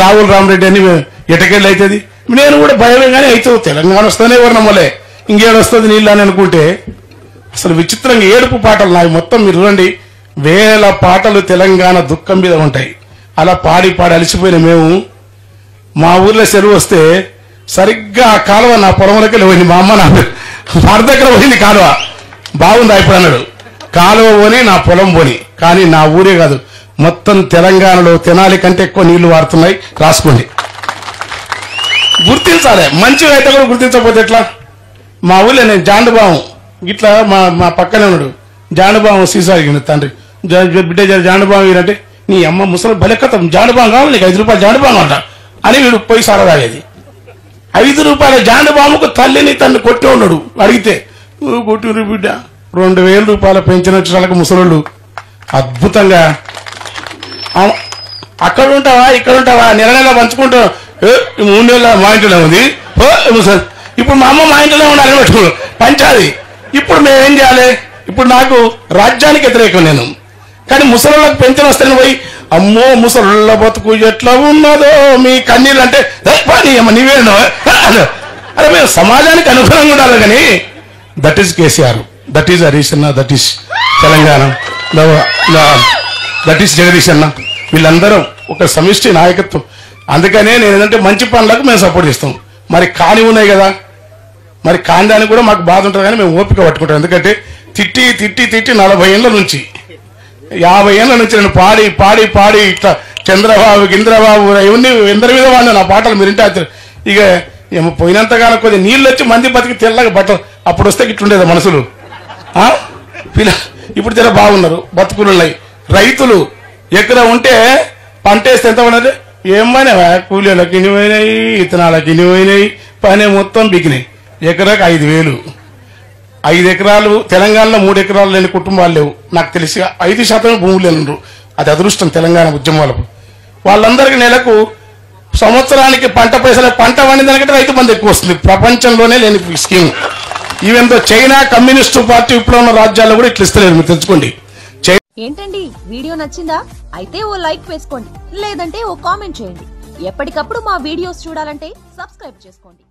రాహుల్ రామరెడ్డి అని ఎటకెళ్ళి అవుతుంది నేను కూడా భయమే కానీ అవుతావు తెలంగాణ వస్తేనే ఎవరు నమ్మలే. ఇంకేడు వస్తుంది నీళ్ళు అని అనుకుంటే అసలు విచిత్రంగా ఏడుపు పాటలు నావి. మొత్తం మీరు రండి వేల పాటలు తెలంగాణ దుఃఖం మీద ఉంటాయి. అలా పాడి పాడి అలసిపోయిన మేము. మా ఊర్లో చెరువు వస్తే సరిగ్గా ఆ కాలువ నా పొలంలోకి పోయింది. మా అమ్మ నా మా దగ్గర పోయింది కాలువ. బాగుందా ఇప్పుడు అన్నాడు. కాలువ పోని నా పొలం పోని కానీ నా ఊరే కాదు మొత్తం తెలంగాణలో తెనాలి కంటే ఎక్కువ నీళ్ళు వాడుతున్నాయి. రాసుకోండి. గుర్తించాలి. మంచిగా అయితే కూడా గుర్తించకపోతే ఎట్లా? మా ఊళ్ళో నేను జాండుబావం ఇట్లా మా మా పక్కనే ఉన్నాడు. జాండుబావం సీసా తండ్రి. జా- బిడ్డ జా- జాండుబావం ఏంటంటే నీ అమ్మ ముసలి బలెక్కతం జాండుబావం కావాలి నీకు ఐదు రూపాయలు జాండుబావం అంట. అని వీడు పోయి సారదాగేది ఐదు రూపాయల జాండుబాముకు తల్లిని తన్ని కొట్టి ఉన్నాడు. అడిగితే "ఓ కొట్టిరు బిడ్డ. రెండు వేల రూపాయల పెన్షన్ వచ్చేటాలకు ముసలోళ్ళు. అద్భుతంగా. అక్కడ ఉంటావా ఇక్కడ ఉంటావా నెల నెల పంచుకుంటావు మూడు నెలల మా ఇంట్లోనే ఉంది. ఓ, సార్ ఇప్పుడు మా అమ్మ మా ఇంట్లోనే ఉండాలని పెట్టుకున్నాను పంచాది ఇప్పుడు మేమేం చేయాలి? ఇప్పుడు నాకు రాజ్యానికి వ్యతిరేకం నేను. కానీ ముసలిళ్ళకి పెంచిన వస్తాను పోయి అమ్మో ముసలిళ్ళ బతుకు ఎట్లా ఉన్నదో మీ కన్నీళ్ళు అంటే అమ్మ నీవేనో అదే. అరే మేము సమాజానికి అనుగుణంగా ఉండాలి కానీ that is KCR. That is Harish అన్న that is Telangana that is Jagadish అన్న వీళ్ళందరూ ఒక సమిష్టి నాయకత్వం. అందుకనే నేను ఏంటంటే మంచి పనులకు మేము సపోర్ట్ చేస్తాం. మరి కాని ఉన్నాయి కదా? మరి కాండానికి కూడా మాకు బాధ ఉంటుంది కానీ మేము ఓపిక పట్టుకుంటాం. ఎందుకంటే తిట్టి తిట్టి తిట్టి నలభై ఏళ్ళ నుంచి యాభై ఏళ్ళ నుంచి నేను పాడి పాడి పాడి ఇట్లా చంద్రబాబు ఇంద్రబాబు ఇవన్నీ ఎందరి మీద వాడిన నా పాటలు మీరు ఇంటే ఇక ఏమో పోయినంతగానో కొద్ది నీళ్ళు వచ్చి మంది బతికి తెల్లగా బట్టలు అప్పుడు వస్తే ఇట్లుండేది మనసులు. ఇప్పుడు జర బాగున్నారు బతుకులు ఉన్నాయి రైతులు ఎక్కడ ఉంటే పంట వేస్తే ఎంత ఉన్నది ఏమైనా కూలీలకు ఇన్ని పోయినాయి ఇత్తనాలకు ఇన్ని పోయినాయి పని మొత్తం బిగినాయి. ఎకరాకు ఐదు వేలు. ఐదు ఎకరాలు తెలంగాణలో మూడు ఎకరాలు లేని కుటుంబాలు లేవు. నాకు తెలిసి ఐదు శాతం భూములు లేనుండ్రు అది అదృష్టం తెలంగాణ ఉద్యమాలకు వాళ్ళందరికీ నెలకు సంవత్సరానికి పంట పైసలు పంట పండిన దానికంటే రైతు బంధు ఎక్కువ వస్తుంది. ప్రపంచంలోనే లేని scheme. Even though China communist party ఇప్పుడు ఉన్న రాజ్యాల్లో కూడా ఇట్లా ఇస్తలేరు మీరు తెలుసుకోండి. ఏంటండి? వీడియో నచ్చిందా? అయితే ఓ లైక్ వేసుకోండి. లేదంటే ఓ కామెంట్ చేయండి. ఎప్పటికప్పుడు మా వీడియోస్ చూడాలంటే సబ్స్క్రైబ్ చేసుకోండి.